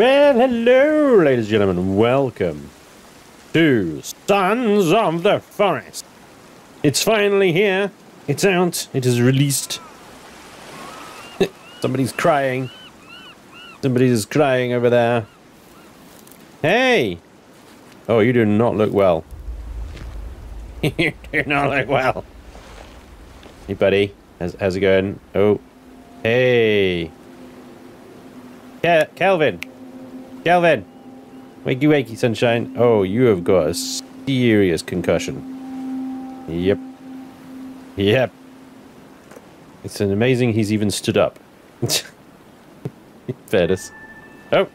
Well, hello, ladies and gentlemen. Welcome to Sons of the Forest. It's finally here. It's out. It is released. Somebody's crying. Somebody's crying over there. Hey! Oh, you do not look well. you do not look well. Hey, buddy. How's, how's it going? Oh. Hey. Cal Calvin. Calvin. Wakey wakey, sunshine. Oh, you have got a serious concussion. Yep. Yep. It's an amazing he's even stood up. Fairness. Oh.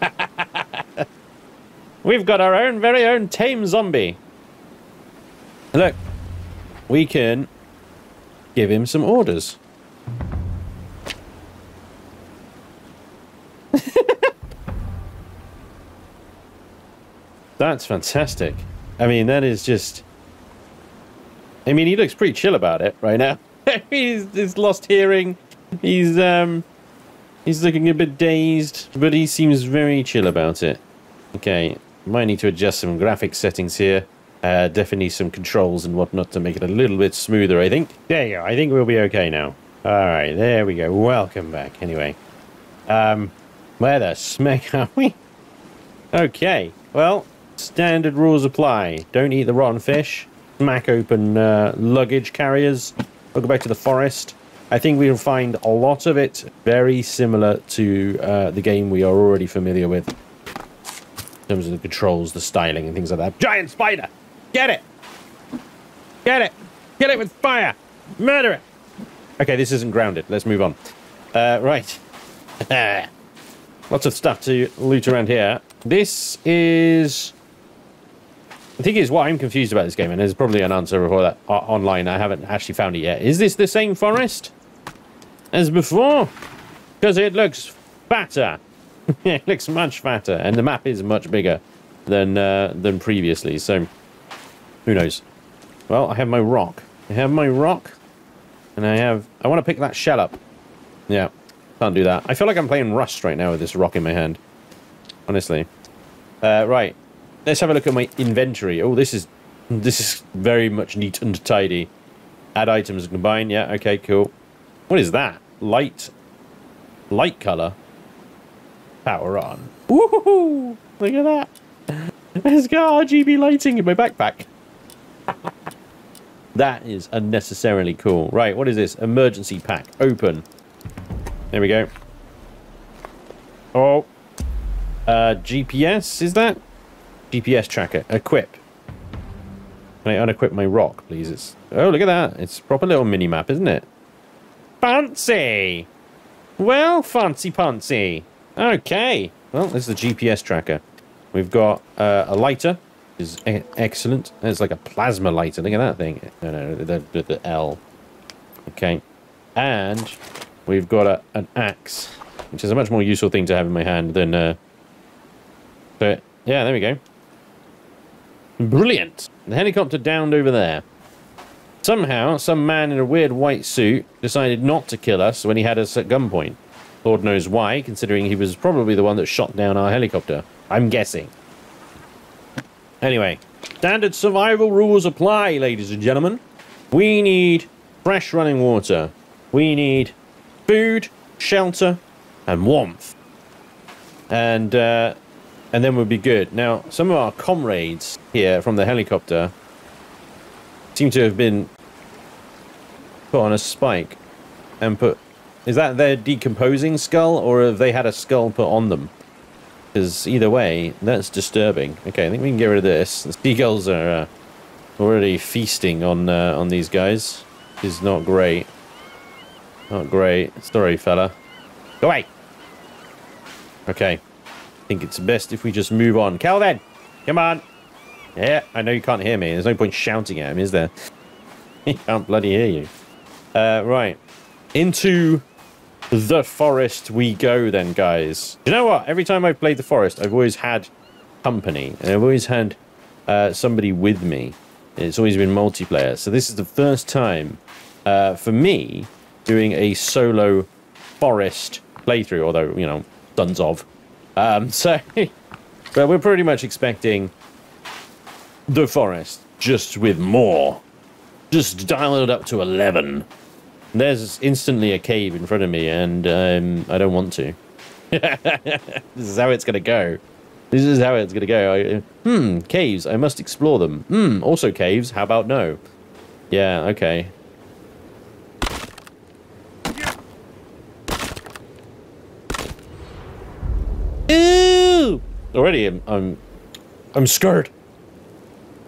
We've got our own very own tame zombie. Look, we can give him some orders. That's fantastic. I mean, that is just. I mean, he looks pretty chill about it right now. he's, he's lost hearing. He's um, he's looking a bit dazed, but he seems very chill about it. Okay, might need to adjust some graphic settings here. Uh, definitely some controls and whatnot to make it a little bit smoother, I think. There you go. I think we'll be okay now. All right, there we go. Welcome back. Anyway, um, where the smack are we? Okay, well, standard rules apply. Don't eat the rotten fish. Smack open uh, luggage carriers. We'll go back to the forest. I think we'll find a lot of it very similar to uh, the game we are already familiar with. In terms of the controls, the styling, and things like that. Giant spider! Get it! Get it! Get it with fire! Murder it! Okay, this isn't grounded. Let's move on. Uh, right. Lots of stuff to loot around here. This is... The thing is, what I'm confused about this game, and there's probably an answer for that uh, online, I haven't actually found it yet. Is this the same forest as before? Because it looks fatter. it looks much fatter, and the map is much bigger than uh, than previously, so who knows. Well, I have my rock. I have my rock, and I have... I want to pick that shell up. Yeah, can't do that. I feel like I'm playing Rust right now with this rock in my hand. Honestly. Uh, right. Let's have a look at my inventory. Oh, this is this is very much neat and tidy. Add items and combine. Yeah, okay, cool. What is that? Light light color. Power on. Woohoo! Look at that. There's got RGB lighting in my backpack. that is unnecessarily cool. Right, what is this? Emergency pack. Open. There we go. Oh. Uh, GPS, is that? GPS tracker. Equip. Can I unequip my rock, please? It's Oh, look at that. It's proper little mini-map, isn't it? Fancy! Well, fancy pantsy. Okay. Well, this is the GPS tracker. We've got uh, a lighter. is e excellent. It's like a plasma lighter. Look at that thing. No, no, the, the, the L. Okay. And we've got a, an axe, which is a much more useful thing to have in my hand than... Uh, but, yeah, there we go. Brilliant. The helicopter downed over there. Somehow, some man in a weird white suit decided not to kill us when he had us at gunpoint. Lord knows why, considering he was probably the one that shot down our helicopter. I'm guessing. Anyway, standard survival rules apply, ladies and gentlemen. We need fresh running water. We need food, shelter, and warmth. And uh, and then we'll be good. Now, some of our comrades here from the helicopter seem to have been put on a spike and put... Is that their decomposing skull, or have they had a skull put on them? Because either way, that's disturbing. Okay, I think we can get rid of this. The seagulls are uh, already feasting on uh, on these guys. Is not great. Not great. Sorry, fella. Go away! Okay. I think it's best if we just move on. Calvin! Come on! Yeah, I know you can't hear me. There's no point shouting at him, is there? he can't bloody hear you. Uh, right. Into the forest we go then, guys. You know what? Every time I've played the forest, I've always had company. And I've always had uh, somebody with me. It's always been multiplayer. So this is the first time uh, for me doing a solo forest playthrough. Although, you know, sons of. Um, so, but we're pretty much expecting the forest, just with more. Just dial it up to 11. There's instantly a cave in front of me, and um, I don't want to. this is how it's going to go. This is how it's going to go. I, hmm, caves. I must explore them. Hmm, also caves. How about no? Yeah, okay. Ooh! Already, I'm, I'm, I'm scared.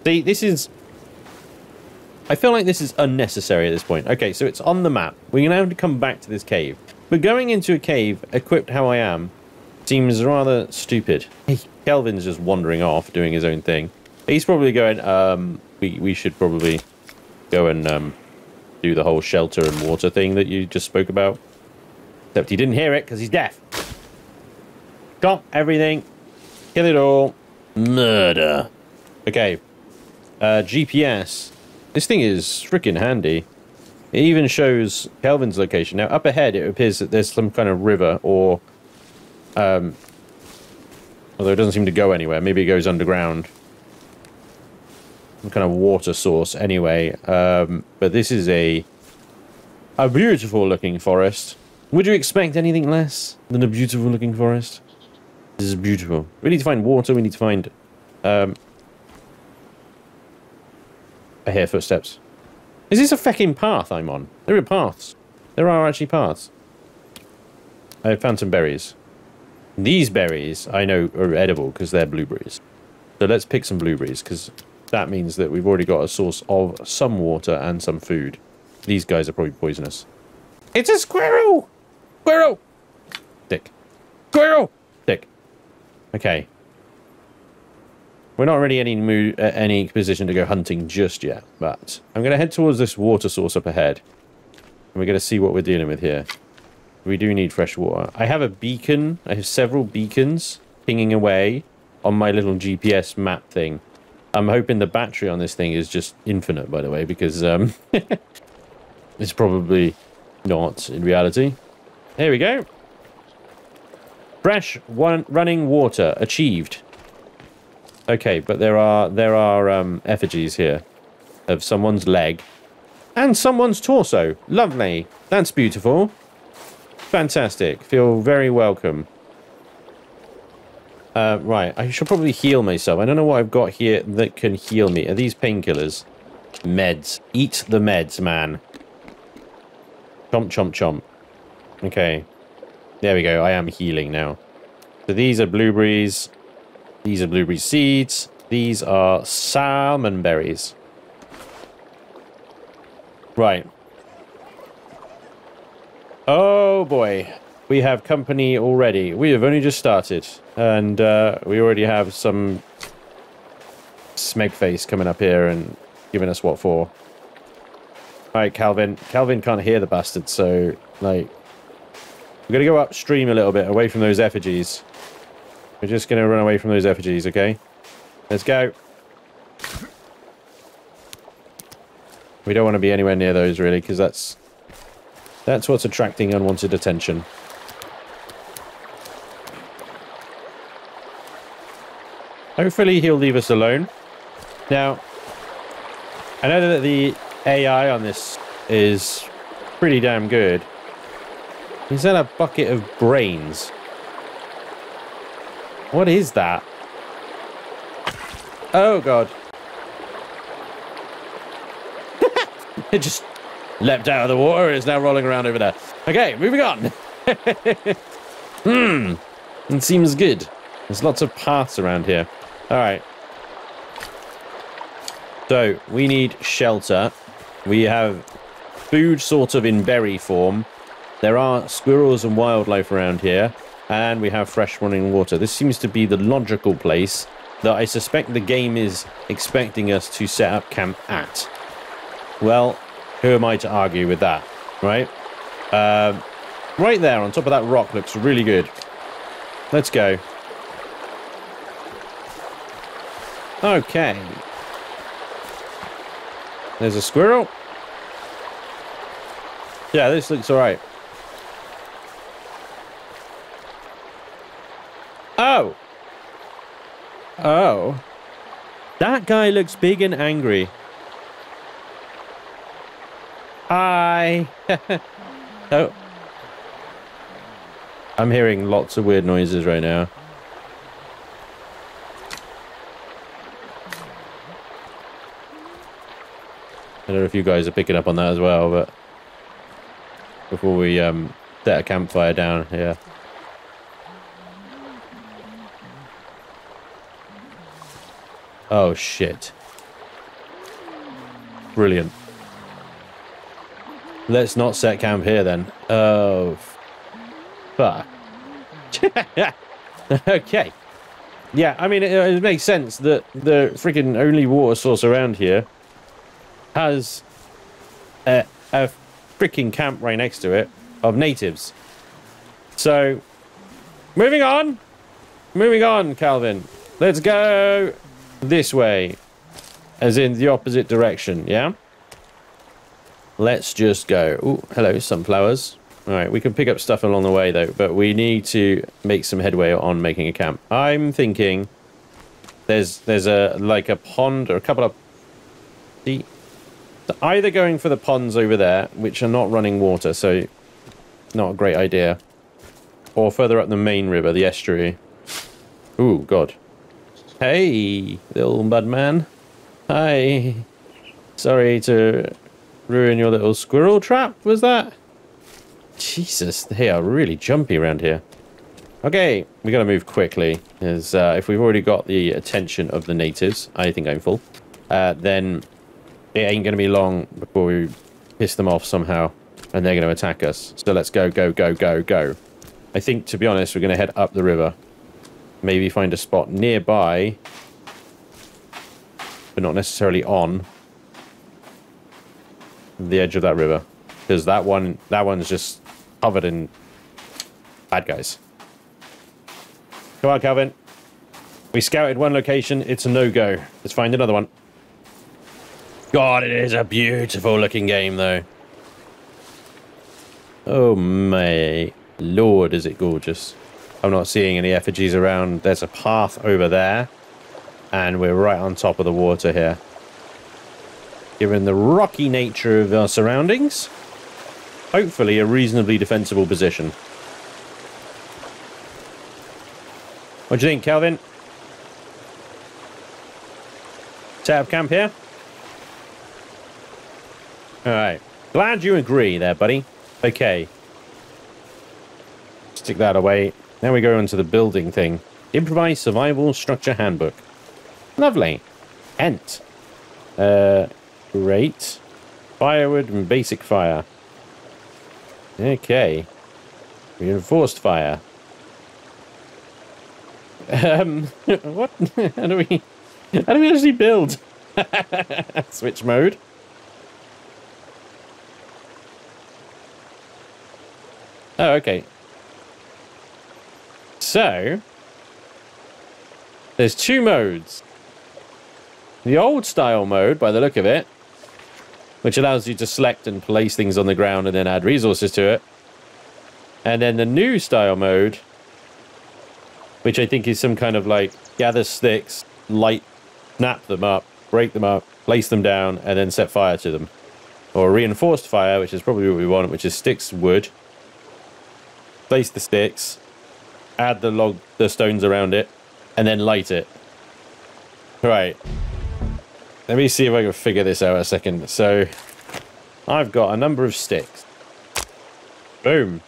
See, this is... I feel like this is unnecessary at this point. Okay, so it's on the map. We're going to have to come back to this cave. But going into a cave, equipped how I am, seems rather stupid. Hey, Kelvin's just wandering off, doing his own thing. He's probably going, um, we, we should probably go and um, do the whole shelter and water thing that you just spoke about. Except he didn't hear it because he's deaf. Got everything. Kill it all. Murder. Okay. Uh, GPS. This thing is freaking handy. It even shows Kelvin's location. Now, up ahead, it appears that there's some kind of river or... Um, although it doesn't seem to go anywhere. Maybe it goes underground. Some kind of water source anyway. Um, but this is a... A beautiful looking forest. Would you expect anything less than a beautiful looking forest? This is beautiful. We need to find water. We need to find... Um, I hear footsteps. Is this a fucking path I'm on? There are paths. There are actually paths. I found some berries. These berries, I know, are edible because they're blueberries. So let's pick some blueberries because that means that we've already got a source of some water and some food. These guys are probably poisonous. It's a squirrel! Squirrel! Dick. Squirrel! Okay. We're not really any mood, uh, any position to go hunting just yet, but I'm going to head towards this water source up ahead. And we're going to see what we're dealing with here. We do need fresh water. I have a beacon. I have several beacons pinging away on my little GPS map thing. I'm hoping the battery on this thing is just infinite, by the way, because um, it's probably not in reality. Here we go. Fresh one running water achieved. Okay, but there are there are um, effigies here of someone's leg and someone's torso. Lovely. That's beautiful. Fantastic. Feel very welcome. Uh, right, I should probably heal myself. I don't know what I've got here that can heal me. Are these painkillers? Meds. Eat the meds, man. Chomp, chomp, chomp. Okay. There we go. I am healing now. So these are blueberries. These are blueberry seeds. These are salmon berries. Right. Oh boy. We have company already. We have only just started. And uh, we already have some smeg face coming up here and giving us what for. Alright, Calvin. Calvin can't hear the bastard, so, like... We're going to go upstream a little bit, away from those effigies. We're just going to run away from those effigies, okay? Let's go. We don't want to be anywhere near those, really, because that's... That's what's attracting unwanted attention. Hopefully he'll leave us alone. Now, I know that the AI on this is pretty damn good. Is that a bucket of brains? What is that? Oh, God. it just leapt out of the water. It's now rolling around over there. Okay, moving on. hmm. It seems good. There's lots of paths around here. All right. So, we need shelter. We have food sort of in berry form. There are squirrels and wildlife around here. And we have fresh running water. This seems to be the logical place that I suspect the game is expecting us to set up camp at. Well, who am I to argue with that, right? Um, right there on top of that rock looks really good. Let's go. Okay. There's a squirrel. Yeah, this looks alright. Oh. Oh. That guy looks big and angry. Hi. oh. I'm hearing lots of weird noises right now. I don't know if you guys are picking up on that as well, but before we um, set a campfire down here. Oh shit. Brilliant. Let's not set camp here then. Oh, fuck. okay. Yeah, I mean, it, it, makes sense that the freaking only water source around here has a, a freaking camp right next to it of natives. So, moving on. Moving on, Calvin. Let's go this way. As in the opposite direction, yeah? Let's just go. Oh, hello, sunflowers. All right, we can pick up stuff along the way, though, but we need to make some headway on making a camp. I'm thinking there's there's a like a pond or a couple of... See? Either going for the ponds over there, which are not running water, so not a great idea, or further up the main river, the estuary. Ooh, God. Hey, little mud man. Hi. Sorry to ruin your little squirrel trap, was that? Jesus, they are really jumpy around here. Okay, we got to move quickly, because uh, if we've already got the attention of the natives, I think I'm full, uh, then it ain't going to be long before we piss them off somehow, and they're going to attack us. So let's go, go, go, go, go. I think, to be honest, we're going to head up the river. Maybe find a spot nearby, but not necessarily on the edge of that river because that one that one's just covered in bad guys. Come on, Calvin. We scouted one location. It's a no-go. Let's find another one. God, it is a beautiful looking game, though. Oh, my lord, is it gorgeous. I'm not seeing any effigies around. There's a path over there. And we're right on top of the water here. Given the rocky nature of our surroundings, hopefully a reasonably defensible position. What do you think, Calvin? Set up camp here? Alright. Glad you agree there, buddy. Okay. Stick that away. Now we go into the building thing. Improvised Survival Structure Handbook. Lovely. Ent. Uh, great. Firewood and basic fire. Okay. Reinforced fire. Um, what? how do we, how do we actually build? Switch mode. Oh, okay. So, there's two modes. The old style mode, by the look of it, which allows you to select and place things on the ground and then add resources to it. And then the new style mode, which I think is some kind of like gather sticks, light, snap them up, break them up, place them down, and then set fire to them. Or reinforced fire, which is probably what we want, which is sticks, wood, place the sticks, add the log, the stones around it, and then light it. Right. Let me see if I can figure this out a second. So, I've got a number of sticks. Boom.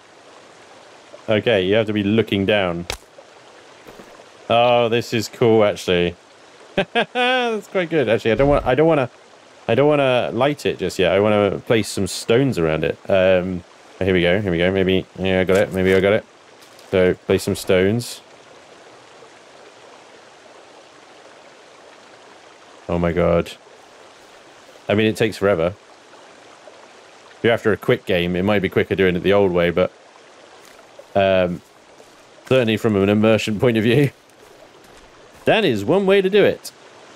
Okay, you have to be looking down. Oh, this is cool, actually. That's quite good, actually. I don't want. I don't want to. I don't want to light it just yet. I want to place some stones around it. Um, here we go. Here we go. Maybe. Yeah, I got it. Maybe I got it. So place some stones. Oh my god. I mean, it takes forever. If you're after a quick game, it might be quicker doing it the old way, but um, certainly from an immersion point of view, that is one way to do it.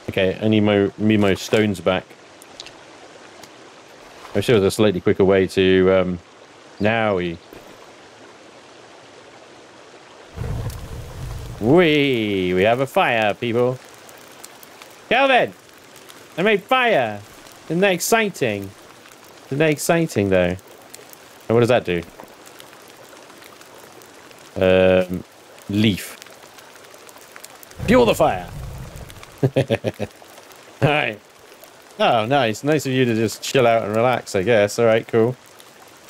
Okay, I need my, me my stones back. I wish there was a slightly quicker way to... Um, now we We we have a fire, people. Kelvin, I made fire. Isn't that exciting? Isn't that exciting though? And what does that do? Um, leaf. Fuel the fire. All right. Oh, nice. Nice of you to just chill out and relax, I guess. All right, cool.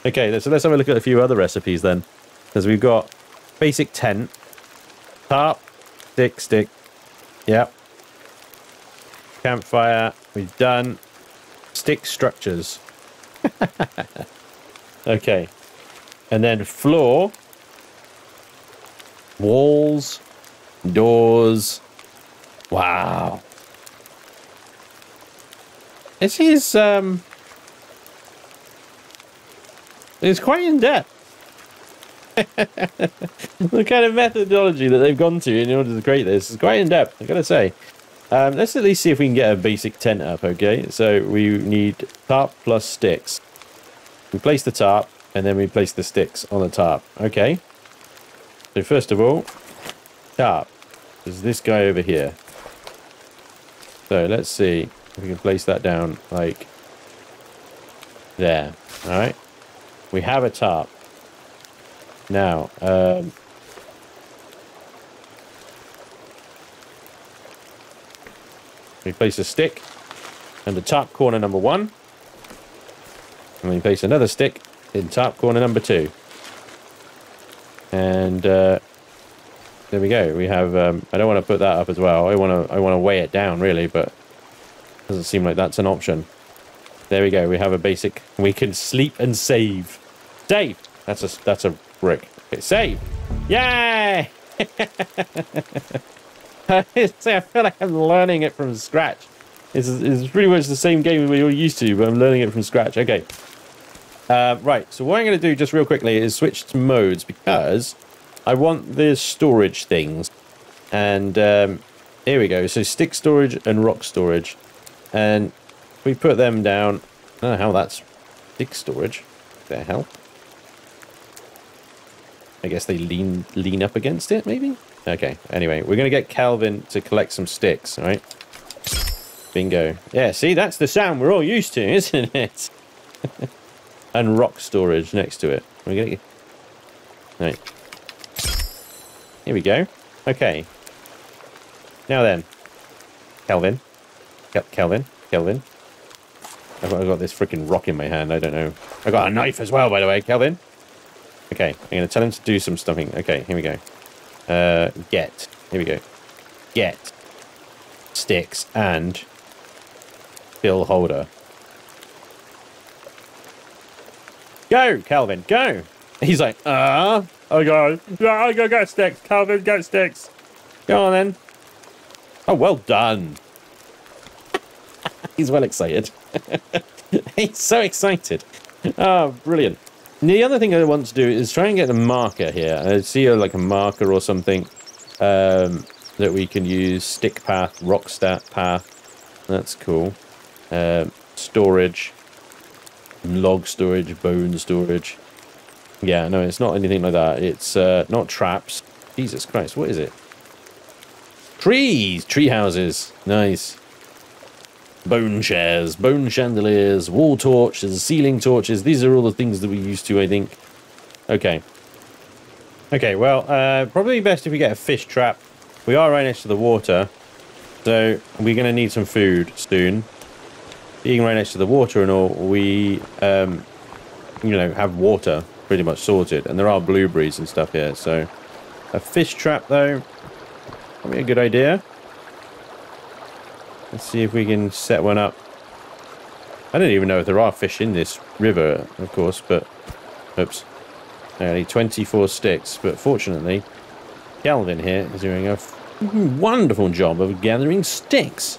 Okay, so let's have a look at a few other recipes then. Because we've got basic tent, tarp, stick, stick. Yep. Campfire, we've done. Stick structures. okay. And then floor, walls, doors. Wow. This is um it's quite in depth. the kind of methodology that they've gone to in order to create this is quite in depth, I've gotta say. Um, let's at least see if we can get a basic tent up, okay? So we need tarp plus sticks. We place the tarp, and then we place the sticks on the tarp. Okay. So first of all, tarp. There's this guy over here. So let's see if we can place that down like there. All right. We have a tarp. Now, um, we place a stick in the top corner number one. And we place another stick in top corner number two. And uh, there we go. We have. Um, I don't want to put that up as well. I want to. I want to weigh it down really, but doesn't seem like that's an option. There we go. We have a basic. We can sleep and save. Save. That's a. That's a brick. Okay, save. Yay! See, I feel like I'm learning it from scratch. It's, it's pretty much the same game we're used to, but I'm learning it from scratch. Okay. Uh, right, so what I'm going to do just real quickly is switch to modes because I want the storage things. And um, here we go. So stick storage and rock storage. And we put them down. I don't know how that's stick storage. What the hell? I guess they lean lean up against it, maybe? Okay, anyway, we're going to get Calvin to collect some sticks, all right? Bingo. Yeah, see, that's the sound we're all used to, isn't it? and rock storage next to it. We're going to. Right. Here we go. Okay. Now then. Kelvin. Kelvin. Kelvin. I've got, I've got this freaking rock in my hand. I don't know. I got a knife as well, by the way, Kelvin. Okay, I'm going to tell him to do some stuffing. Okay, here we go. Uh, get. Here we go. Get. Sticks and bill holder. Go, Calvin, go. He's like, uh, I go, yeah, I go get sticks, Calvin, get sticks. Go on then. Oh, well done. He's well excited. He's so excited. Oh, brilliant. The other thing I want to do is try and get a marker here. I see a, like a marker or something um, that we can use. Stick path, rock stat path. That's cool. Uh, storage, log storage, bone storage. Yeah, no, it's not anything like that. It's uh, not traps. Jesus Christ, what is it? Trees! Tree houses. Nice. Bone chairs, bone chandeliers, wall torches, ceiling torches. These are all the things that we used to, I think. Okay. Okay, well, uh, probably best if we get a fish trap. We are right next to the water. So, we're going to need some food soon. Being right next to the water and all, we, um, you know, have water pretty much sorted. And there are blueberries and stuff here, so... A fish trap, though, Probably a good idea. Let's see if we can set one up. I don't even know if there are fish in this river, of course, but... Oops. Only 24 sticks, but fortunately, Calvin here is doing a wonderful job of gathering sticks.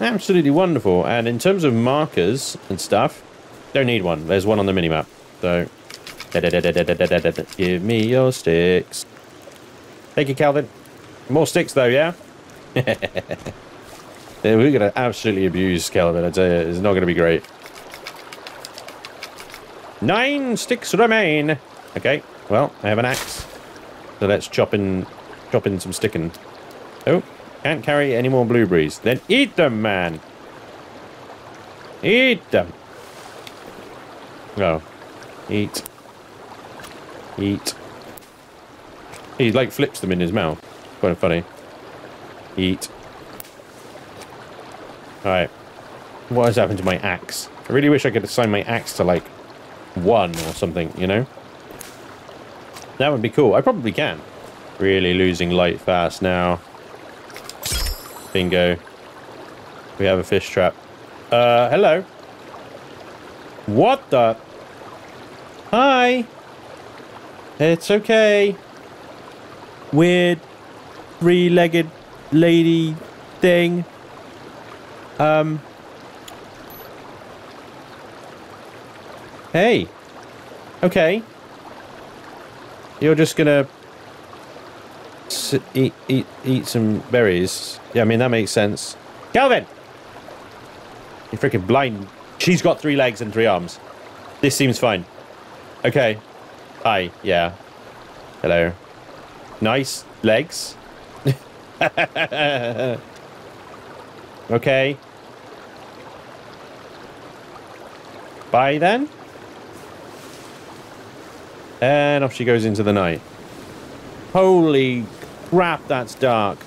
Absolutely wonderful. And in terms of markers and stuff, don't need one. There's one on the minimap. So, give me your sticks. Thank you, Calvin. More sticks, though, yeah? yeah we're going to absolutely abuse Calvin, I tell you. It's not going to be great. Nine sticks remain. Okay, well, I have an axe. So let's chop in chop in some sticking. Oh, can't carry any more blueberries. Then eat them, man. Eat them. Oh. Eat. Eat. He like flips them in his mouth. Quite funny. Eat. Alright. What has happened to my axe? I really wish I could assign my axe to like one or something, you know? That would be cool. I probably can. Really losing light fast now. Bingo. We have a fish trap. Uh, hello. What the? Hi. It's okay. Weird three-legged lady thing. Um. Hey. Okay. You're just gonna eat eat eat some berries. Yeah, I mean that makes sense. Calvin, you're freaking blind. She's got three legs and three arms. This seems fine. Okay. Hi. Yeah. Hello. Nice legs. okay. Bye then. And off she goes into the night. Holy crap, that's dark.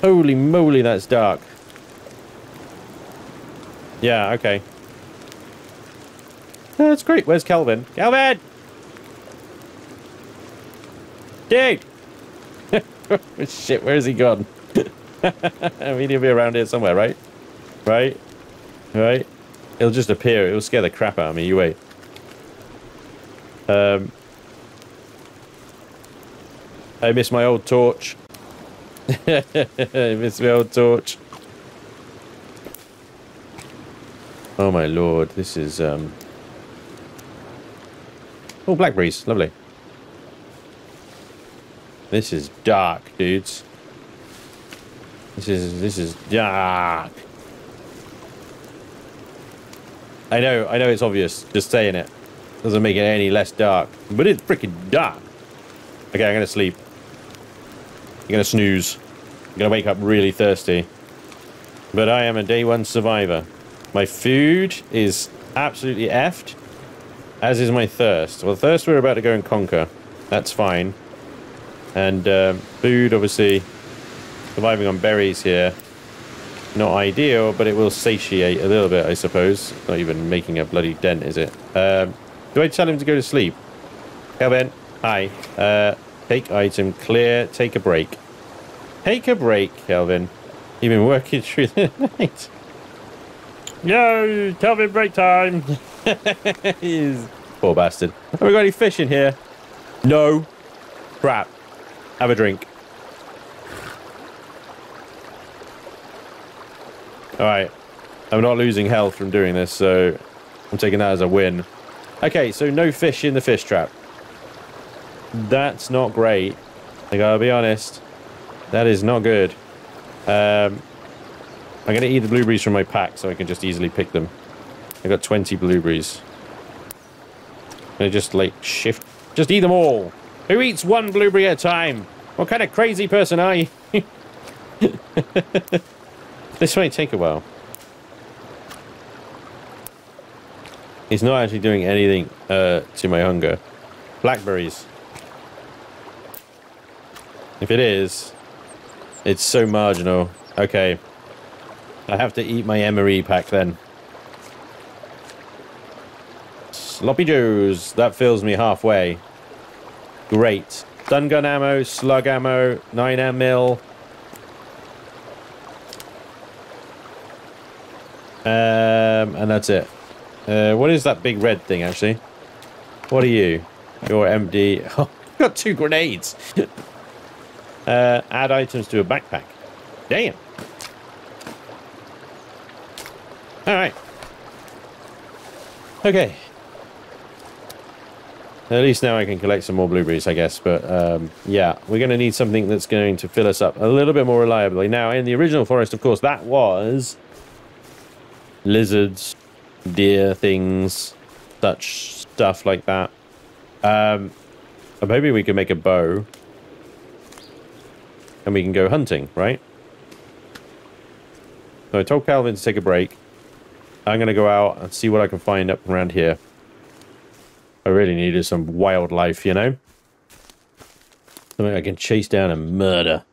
Holy moly, that's dark. Yeah, okay. That's great. Where's Kelvin? Kelvin! Dude! Shit, where's he gone? I mean, he'll be around here somewhere, right? Right? Right? It'll just appear. It'll scare the crap out of me. You wait. Um, I miss my old torch. I miss my old torch. Oh my lord, this is um Oh blackberries, lovely. This is dark, dudes. This is this is dark. I know, I know it's obvious, just saying it. Doesn't make it any less dark. But it's freaking dark. Okay, I'm gonna sleep. I'm gonna snooze. I'm gonna wake up really thirsty. But I am a day one survivor. My food is absolutely effed. As is my thirst. Well, thirst we're about to go and conquer. That's fine. And uh, food, obviously, surviving on berries here. Not ideal, but it will satiate a little bit, I suppose. Not even making a bloody dent, is it? Um, do I tell him to go to sleep? Kelvin, hi. Uh, take item, clear, take a break. Take a break, Kelvin. You've been working through the night. No, Kelvin, break time. He's poor bastard. Have we got any fish in here? No. Crap. Have a drink. Alright. I'm not losing health from doing this, so I'm taking that as a win. Okay, so no fish in the fish trap. That's not great. I gotta be honest. That is not good. Um, I'm gonna eat the blueberries from my pack so I can just easily pick them. I got 20 blueberries. I just like shift. Just eat them all. Who eats one blueberry at a time? What kind of crazy person are you? This might take a while. It's not actually doing anything uh, to my hunger. Blackberries. If it is, it's so marginal. Okay. I have to eat my Emery pack then. Sloppy Joes. That fills me halfway. Great. Stun gun ammo, slug ammo, 9 mil, Um, and that's it. Uh, what is that big red thing, actually? What are you? You're empty. Oh, got two grenades. uh, add items to a backpack. Damn. All right. Okay. At least now I can collect some more blueberries, I guess. But um, yeah, we're going to need something that's going to fill us up a little bit more reliably. Now, in the original forest, of course, that was lizards, deer things, such stuff like that. Um, maybe we can make a bow. And we can go hunting, right? So I told Calvin to take a break. I'm going to go out and see what I can find up around here. I really needed some wildlife, you know? Something I can chase down and murder.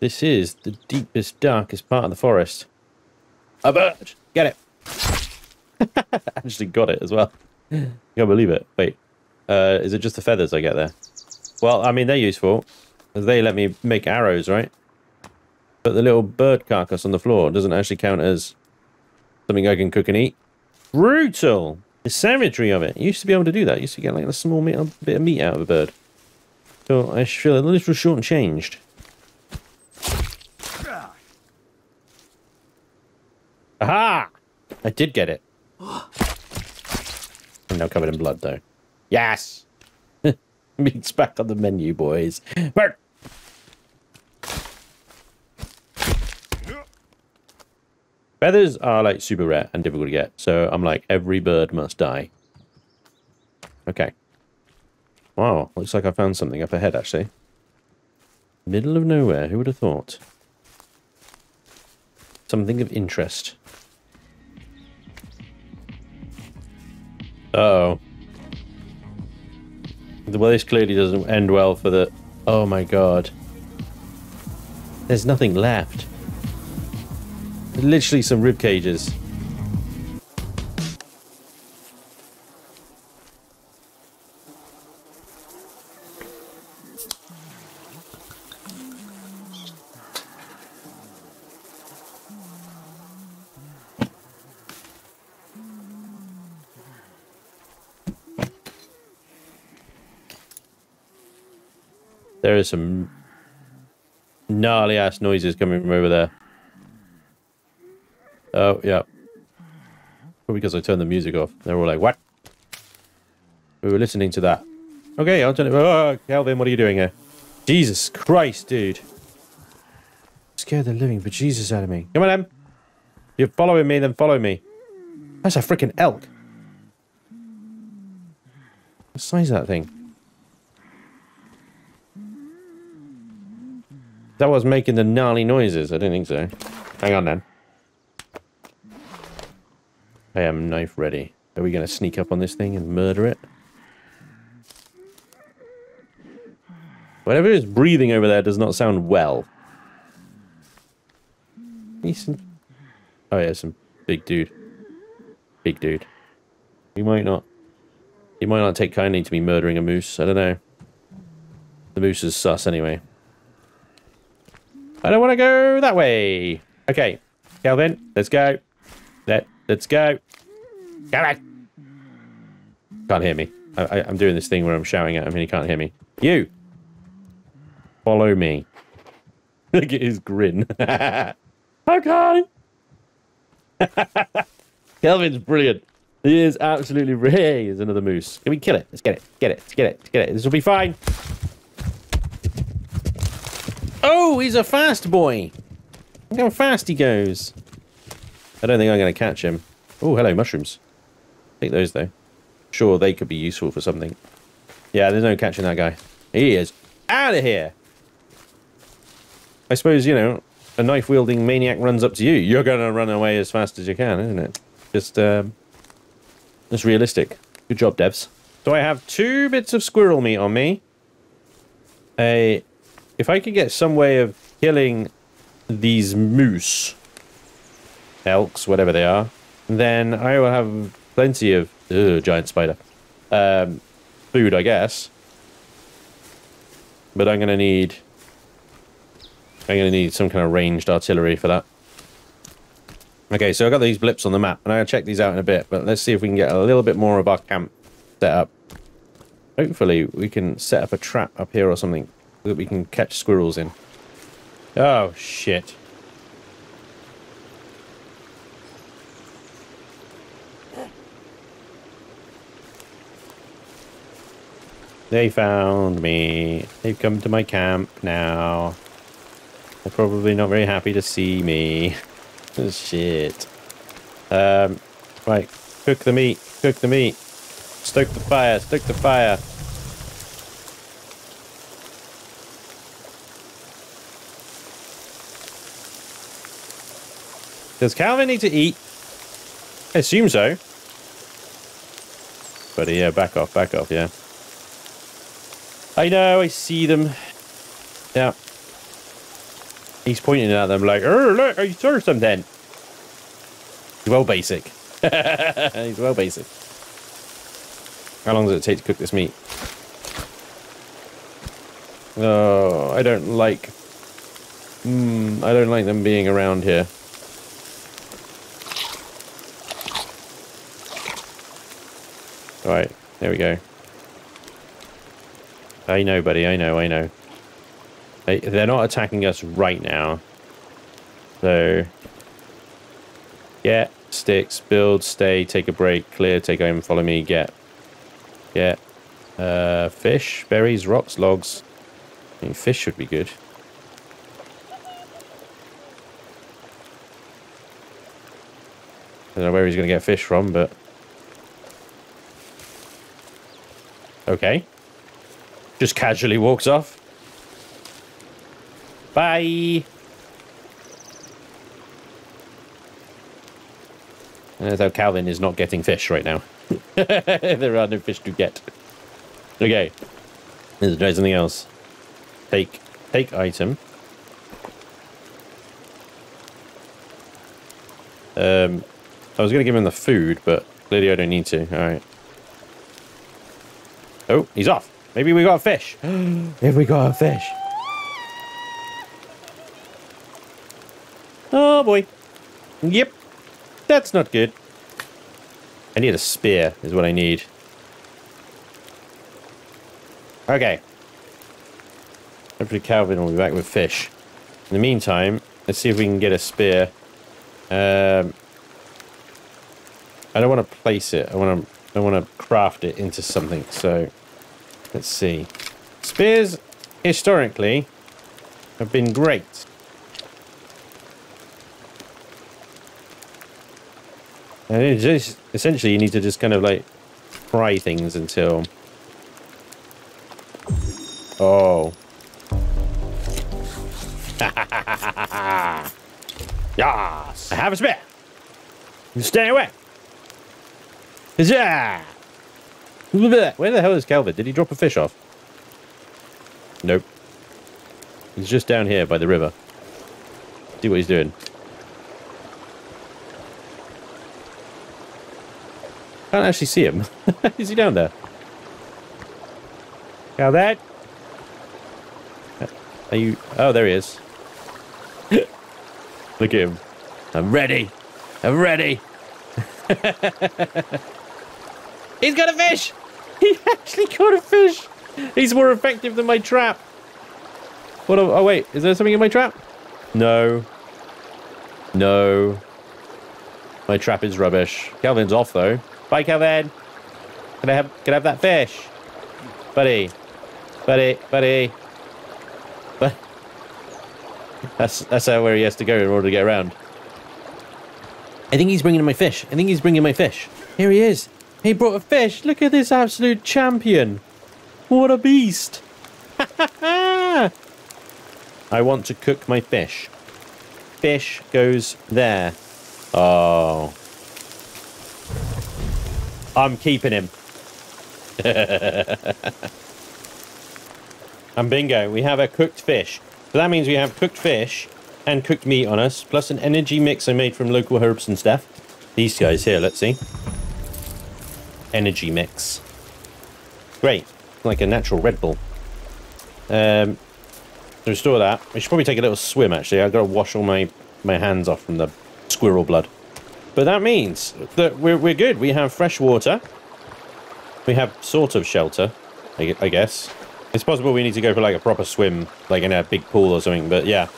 This is the deepest, darkest part of the forest. A bird! Get it! Actually got it as well. Can't believe it. Wait. Uh, is it just the feathers I get there? Well, I mean, they're useful. They let me make arrows, right? But the little bird carcass on the floor doesn't actually count as something I can cook and eat. Brutal! The savagery of it. Used to be able to do that. Used to get like a small meat, a bit of meat out of a bird. So I feel a little short and changed. Aha! I did get it. I'm now covered in blood, though. Yes! Meat's back on the menu, boys. Bird! Feathers are like super rare and difficult to get, so I'm like, every bird must die. Okay. Wow, looks like I found something up ahead, actually. Middle of nowhere, who would have thought? Something of interest. Oh Well, this clearly doesn't end well for the... Oh my god. There's nothing left. Literally some rib cages. There is some gnarly ass noises coming from over there. Oh, yeah. Probably because I turned the music off. They were all like, what? We were listening to that. Okay, I'll turn it. Oh, Kelvin, what are you doing here? Jesus Christ, dude. Scared the living for Jesus out of me. Come on, Em. You're following me, then follow me. That's a freaking elk. What size that thing? That was making the gnarly noises. I don't think so. Hang on then. I am knife ready. Are we going to sneak up on this thing and murder it? Whatever is breathing over there does not sound well. Decent. Oh yeah, some big dude. Big dude. He might not. He might not take kindly to me murdering a moose. I don't know. The moose is sus anyway. I don't want to go that way. Okay, Kelvin, let's go. Let let's go. Kelvin, can't hear me. I, am doing this thing where I'm shouting at him and he can't hear me. You, follow me. Look at his grin. okay. Kelvin's brilliant. He is absolutely Hey, Here's another moose. Can we kill it? Let's get it. Get it. Let's get it. Let's get it. This will be fine. Oh, he's a fast boy. Look how fast he goes. I don't think I'm going to catch him. Oh, hello, mushrooms. Take those, though. Sure, they could be useful for something. Yeah, there's no catching that guy. He is out of here. I suppose, you know, a knife-wielding maniac runs up to you. You're going to run away as fast as you can, isn't it? Just, um, just realistic. Good job, devs. So I have two bits of squirrel meat on me. A if I could get some way of killing these moose, elks, whatever they are, then I will have plenty of ugh, giant spider um, food, I guess. But I'm gonna need I'm gonna need some kind of ranged artillery for that. Okay, so I got these blips on the map, and I'll check these out in a bit. But let's see if we can get a little bit more of our camp set up. Hopefully, we can set up a trap up here or something that we can catch squirrels in. Oh, shit. They found me. They've come to my camp now. They're probably not very happy to see me. shit. Um, right. Cook the meat. Cook the meat. Stoke the fire, stoke the fire. Does Kelvin need to eat? I assume so. But yeah, back off, back off, yeah. I know, I see them. Yeah. He's pointing at them like, oh, look, I saw something. He's well basic. He's well basic. How long does it take to cook this meat? Oh, I don't like... Mm, I don't like them being around here. Right, there we go. I know, buddy, I know, I know. They, they're not attacking us right now. So... Get, sticks, build, stay, take a break, clear, take aim, follow me, get. Get. Uh, fish, berries, rocks, logs. I mean, fish should be good. I don't know where he's going to get fish from, but... Okay. Just casually walks off. Bye. Although Kelvin is not getting fish right now. there are no fish to get. Okay. Let's try something else. Take take item. Um I was gonna give him the food, but clearly I don't need to. Alright. Oh, he's off. Maybe we got a fish. if we got a fish. Oh boy. Yep. That's not good. I need a spear, is what I need. Okay. Hopefully Kelvin will be back with fish. In the meantime, let's see if we can get a spear. Um, I don't want to place it. I want to. I want to craft it into something. So Let's see. Spears, historically, have been great. And just, essentially, you need to just kind of like fry things until... Oh. yes! I have a spear! Stay away! Yeah! Where the hell is Kelvin? Did he drop a fish off? Nope. He's just down here by the river. See what he's doing. Can't actually see him. is he down there? Kelvin? Are you... Oh, there he is. Look at him. I'm ready. I'm ready. He's got a fish! He actually caught a fish! He's more effective than my trap. What? oh, wait. Is there something in my trap? No. No. My trap is rubbish. Kelvin's off, though. Bye, Kelvin. Can I have, can I have that fish? Buddy. Buddy. Buddy. But that's, that's where he has to go in order to get around. I think he's bringing my fish. I think he's bringing my fish. Here he is. He brought a fish. Look at this absolute champion. What a beast. I want to cook my fish. Fish goes there. Oh. I'm keeping him. and bingo, we have a cooked fish. So that means we have cooked fish and cooked meat on us, plus an energy mix I made from local herbs and stuff. These guys here, let's see energy mix. Great. Like a natural Red Bull. Um, to restore that, we should probably take a little swim, actually. I've got to wash all my, my hands off from the squirrel blood. But that means that we're, we're good. We have fresh water. We have sort of shelter, I, I guess. It's possible we need to go for like a proper swim, like in a big pool or something. But yeah,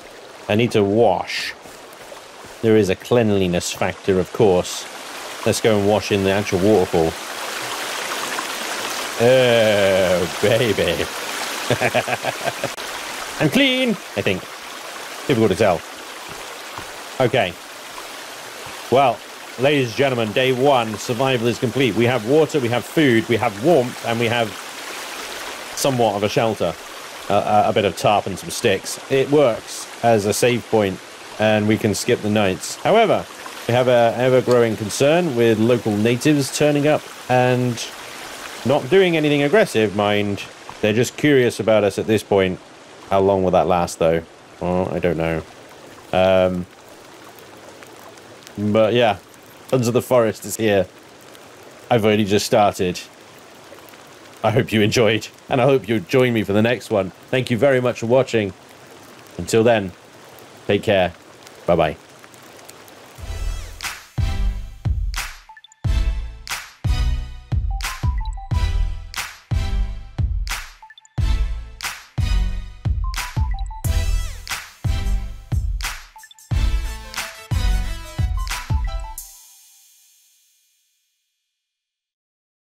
I need to wash. There is a cleanliness factor, of course. Let's go and wash in the actual waterfall. Oh, baby. I'm clean, I think. Difficult to tell. Okay. Well, ladies and gentlemen, day one, survival is complete. We have water, we have food, we have warmth, and we have somewhat of a shelter. Uh, a bit of tarp and some sticks. It works as a save point, and we can skip the nights. However, we have a ever-growing concern with local natives turning up and not doing anything aggressive, mind. They're just curious about us at this point. How long will that last, though? Well, I don't know. Um, but yeah, Sons of the Forest is here. I've only just started. I hope you enjoyed, and I hope you'll join me for the next one. Thank you very much for watching. Until then, take care. Bye bye.